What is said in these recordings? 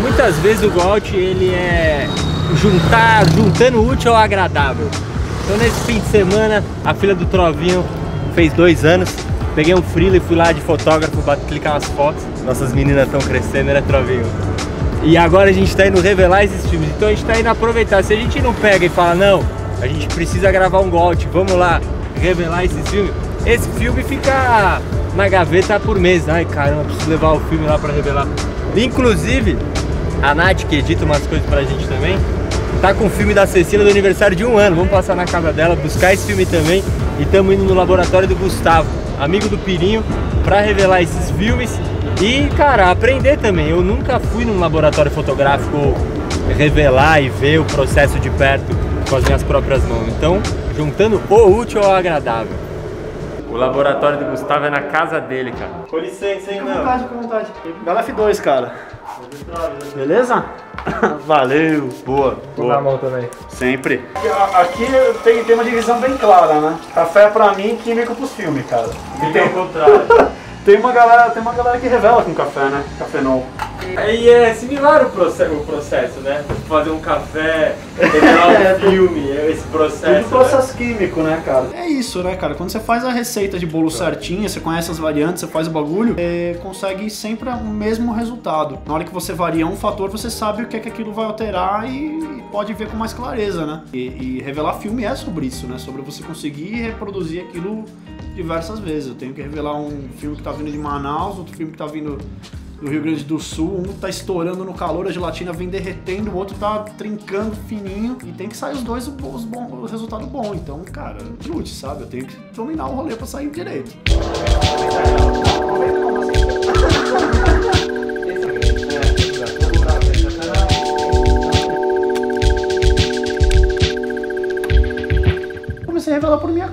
Muitas vezes o Gold ele é juntar, juntando útil ao agradável. Então nesse fim de semana, a filha do Trovinho fez dois anos. Peguei um freela e fui lá de fotógrafo para clicar umas fotos. Nossas meninas estão crescendo, né, Trovinho? E agora a gente está indo revelar esses filmes. Então a gente está indo aproveitar. Se a gente não pega e fala, não, a gente precisa gravar um Gold, vamos lá revelar esses filmes. Esse filme fica na gaveta por mês. Ai caramba, preciso levar o filme lá para revelar. Inclusive, a Nath, que edita umas coisas pra gente também, tá com o filme da Cecília do aniversário de um ano. Vamos passar na casa dela, buscar esse filme também. E estamos indo no laboratório do Gustavo, amigo do Pirinho, pra revelar esses filmes. E, cara, aprender também. Eu nunca fui num laboratório fotográfico revelar e ver o processo de perto com as minhas próprias mãos. Então, juntando o útil ao agradável. O laboratório do Gustavo é na casa dele, cara. Com licença, hein, Fica à vontade, fica à vontade. Gala F2, cara. Beleza? Valeu, boa. Vou dar a mão também. Sempre. Aqui tem, tem uma divisão bem clara, né? Café pra mim, químico pros filmes, cara. E tem o contrário. Tem uma galera, tem uma galera que revela com café, né? Café não. E é similar o processo, o processo, né? Fazer um café, revelar um filme, esse processo. Tudo processo químico, né, cara? É isso, né, cara? Quando você faz a receita de bolo certinha, você conhece as variantes, você faz o bagulho, você consegue sempre o mesmo resultado. Na hora que você varia um fator, você sabe o que é que aquilo vai alterar e pode ver com mais clareza, né? E, e revelar filme é sobre isso, né? Sobre você conseguir reproduzir aquilo diversas vezes. Eu tenho que revelar um filme que tá vindo de Manaus, outro filme que tá vindo do Rio Grande do Sul, um tá estourando no calor, a gelatina vem derretendo, o outro tá trincando fininho e tem que sair os dois os bom, o resultado bom. Então, cara, chute, sabe? Eu tenho que dominar o rolê pra sair direito.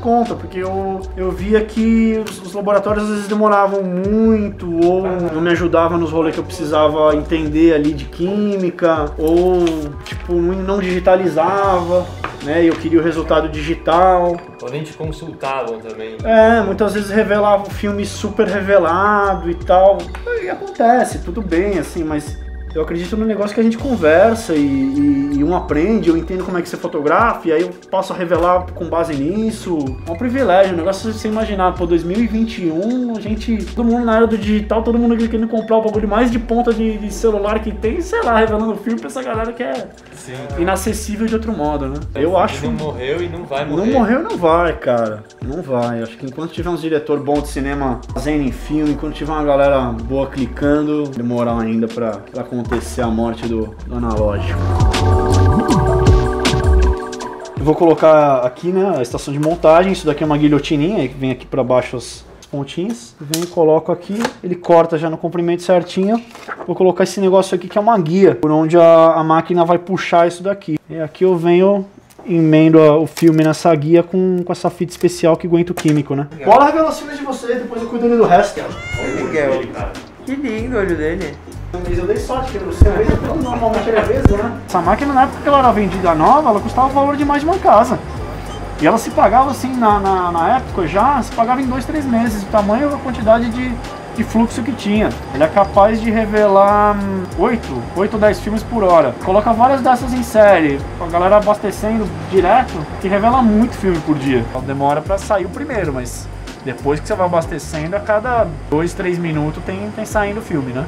conta, porque eu, eu via que os, os laboratórios às vezes demoravam muito, ou não me ajudavam nos rolês que eu precisava entender ali de química, ou tipo, não digitalizava, né? E eu queria o resultado digital. Ou nem te consultavam também. É, muitas vezes revelava um filme super revelado e tal. E acontece, tudo bem, assim, mas eu acredito no negócio que a gente conversa e, e- e um aprende, eu entendo como é que você fotografa, e aí eu posso revelar com base nisso. É um privilégio, um negócio de você imaginar, pô, 2021, a gente, todo mundo na era do digital, todo mundo querendo comprar o bagulho mais de ponta de, de celular que tem, sei lá, revelando filme pra essa galera que é Sim. inacessível de outro modo, né? Eu acho. Não morreu e não vai Não morrer. morreu, não vai, cara. Não vai. Acho que enquanto tiver uns diretor bom de cinema fazendo em filme, enquanto tiver uma galera boa clicando, demorar ainda pra, pra acontecer a morte do, do analógico. Eu vou colocar aqui, né, a estação de montagem. Isso daqui é uma guilhotininha, que vem aqui pra baixo as as pontinhas. Vem e coloco aqui, ele corta já no comprimento certinho. Vou colocar esse negócio aqui que é uma guia, por onde a, a máquina vai puxar isso daqui. E aqui eu venho emendo a- o filme nessa guia com, com essa fita especial que aguenta o químico, né? Revelar os filmes de vocês, depois eu cuido ali do resto. Que lindo o olho dele. Mas eu dei sorte que você vez é tudo normalmente ele é vesgo, né? Essa máquina na época que ela era vendida nova, ela custava o valor de mais de uma casa. E ela se pagava assim na, na, na época já, se pagava em dois, três meses, o tamanho a quantidade de, de fluxo que tinha. Ele é capaz de revelar hum, 8, 8 ou 10 filmes por hora. Coloca várias dessas em série, a galera abastecendo direto, que revela muito filme por dia. Demora pra sair o primeiro, mas depois que você vai abastecendo, a cada 2, 3 minutos tem, tem saindo filme, né?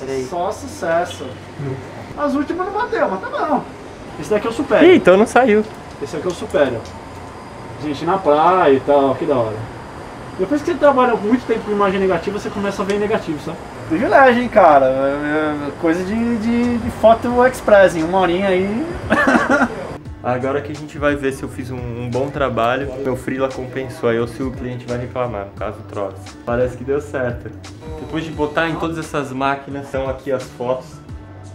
Peraí. Só sucesso. As últimas não bateu, mas tá bom. Esse daqui eu supero. Ih, então não saiu. Esse aqui eu supero. Gente na praia e tal, que da hora. Depois que você trabalha muito tempo com imagem negativa, você começa a ver negativo, sabe? Privilégio, hein, cara. É- é coisa de, de, de foto express, em uma horinha aí. Agora que a gente vai ver se eu fiz um, um bom trabalho, meu freela compensou, aí ou se o cliente vai reclamar, no caso o Trots. Parece que deu certo. Depois de botar em todas essas máquinas, são aqui as fotos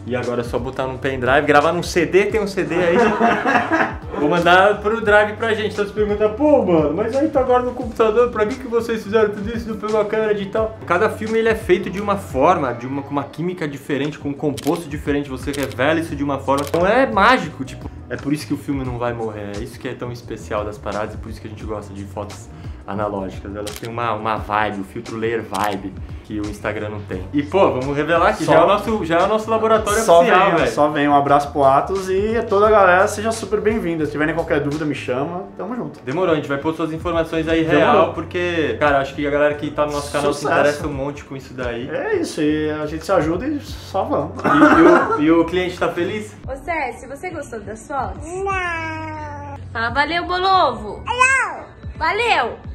E agora é só botar num pendrive, gravar num CD, tem um CD aí. Vou mandar pro drive pra gente. Então você pergunta, pô, mano, mas aí tá agora no computador, pra que, que vocês fizeram tudo isso? Não pegou a câmera tal? Cada filme ele é feito de uma forma, de uma, com uma química diferente, com um composto diferente. Você revela isso de uma forma. Então é mágico, tipo. É por isso que o filme não vai morrer. É isso que é tão especial das paradas e por isso que a gente gosta de fotos analógicas. Elas têm uma, uma vibe, o filtro layer vibe que o Instagram não tem. E pô, vamos revelar que Só- já é, o nosso, já é o nosso laboratório Só oficial, vem, velho. só vem. Um abraço pro Atos e toda a galera seja super bem-vinda. Se tiverem qualquer dúvida, me chama. Tamo junto. Demorou, a gente vai pôr suas informações aí Demorou. real, porque, cara, acho que a galera que tá no nosso canal se Sucesso. interessa um monte com isso daí. É isso, e a gente se ajuda e só vamos. E, e o, e o cliente tá feliz? Ô Cécio, você gostou das fotos? Não. Fala, valeu, Bolovo. Valeu.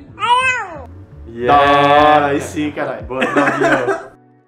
Da hora, aí sim, caralho. Boa.